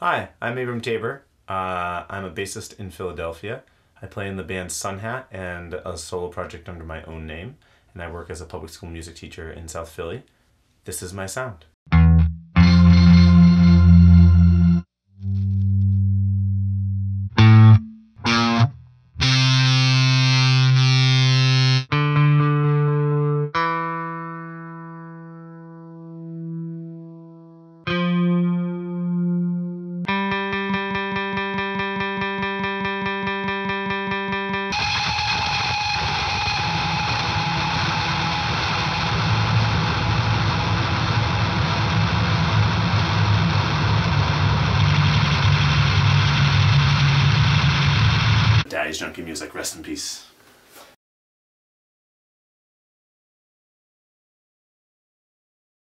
Hi, I'm Abram Taber. Uh, I'm a bassist in Philadelphia. I play in the band Sunhat and a solo project under my own name, and I work as a public school music teacher in South Philly. This is my sound. Junkie Music, rest in peace.